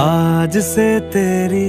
आज से तेरी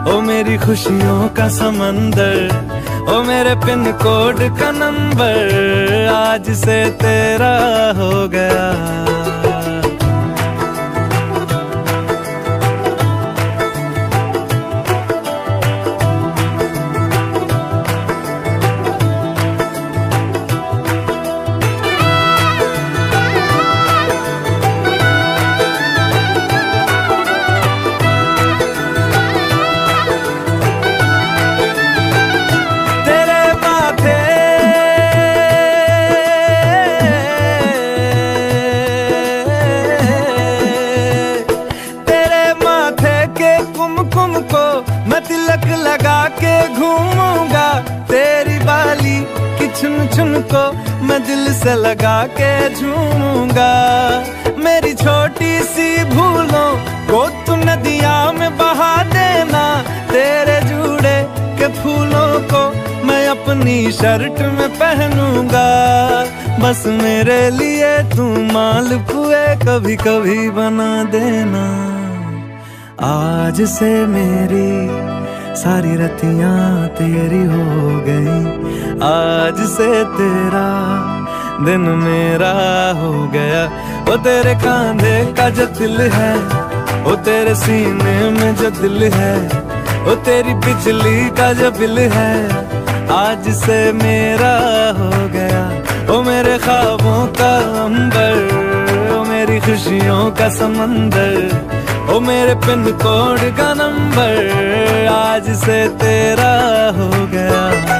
ओ मेरी खुशियों का समंदर, ओ मेरे पिन कोड का नंबर, आज से तेरा हो गया। के घूमूँगा, तेरी बाली की चुन चुन को मैं दिल से लगा के झूमूँगा। मेरी छोटी सी भूलों को तू नदिया में बहा देना, तेरे जुड़े के फूलों को मैं अपनी शर्ट में पहनूँगा। बस मेरे लिए तू माल पुए कभी कभी बना देना। आज से मेरी सारी रतियाँ तेरी हो गई। आज से तेरा दिन मेरा हो गया। वो तेरे कांधे का जो दिल है वो तेरे सीने में जो दिल है वो तेरी बिजली का जो बिल है, आज से मेरा हो गया। वो मेरे ख्वाबों का अंबर खुशियों का समंदर। ओ मेरे पिन कोड का नंबर आज से तेरा हो गया।